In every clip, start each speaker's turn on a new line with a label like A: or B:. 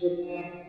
A: good man.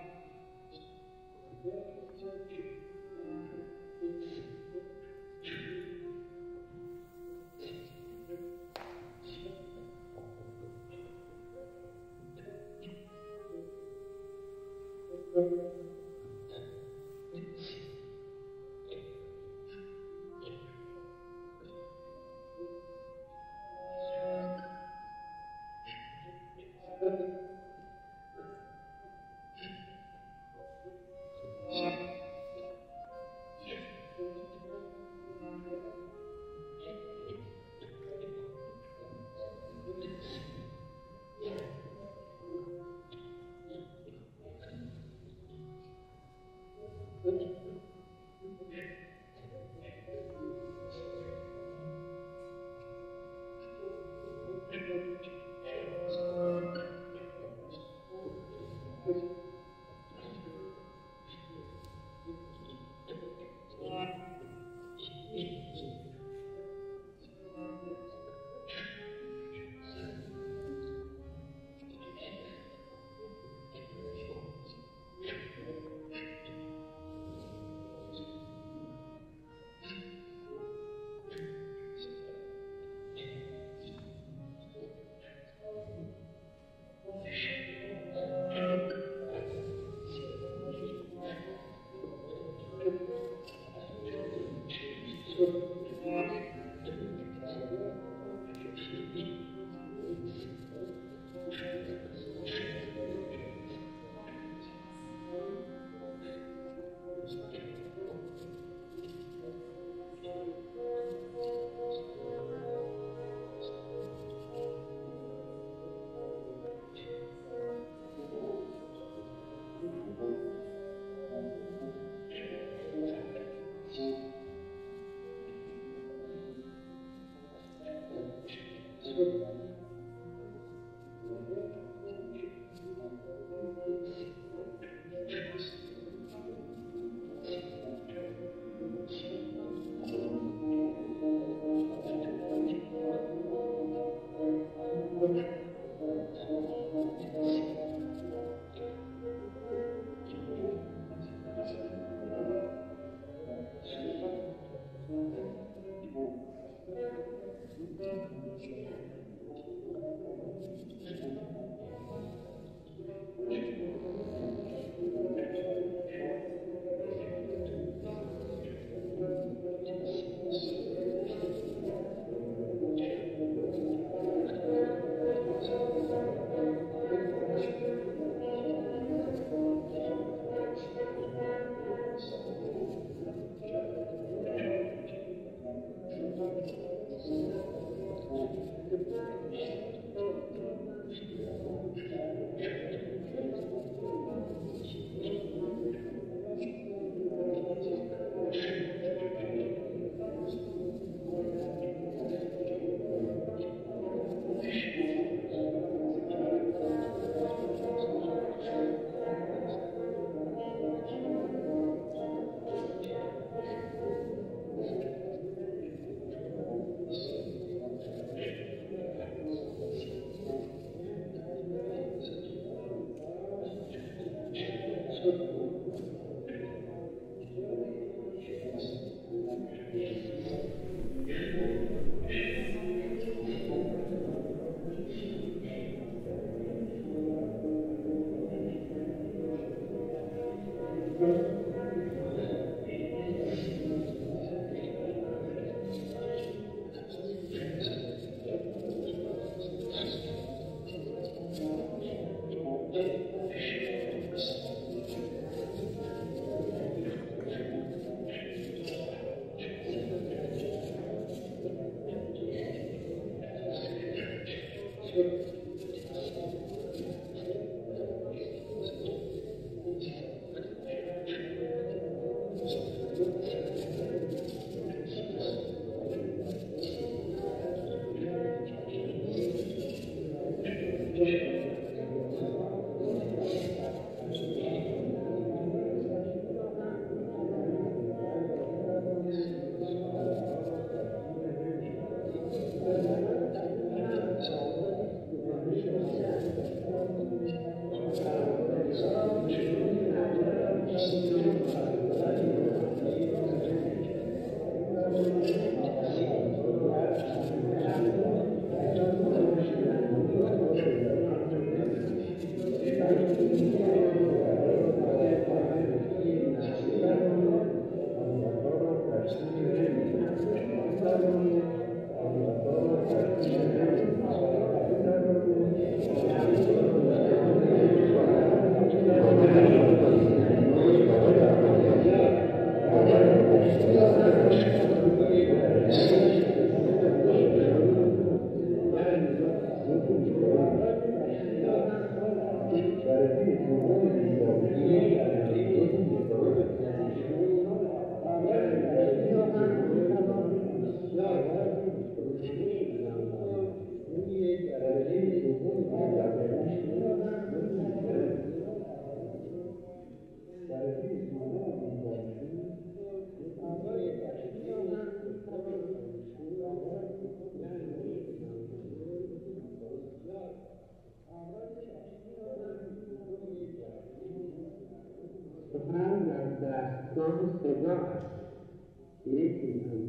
A: understood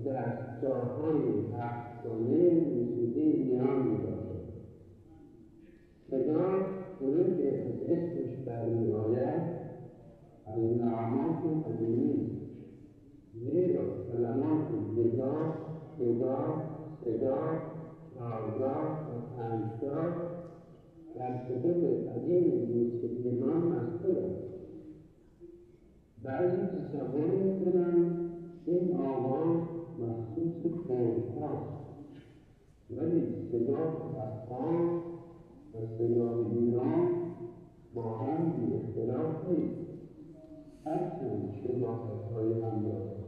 A: دستگاههای افسانه موسیقی ایران می‌باشد. صدا چنان که از اسمش برمیآید از نغمات قدیمی. زیرا کلمات نگاه نگاه صدا کارگاه و پنجگاه در کتب قدیم موسیقی ما مذکور است. بعضی تصور می‌کنند این آواز مخصوص کردهاست ولی صدا افغان و صدا ایران با هم بی اختلاف نیست. هرچند شباهتهای هم دارد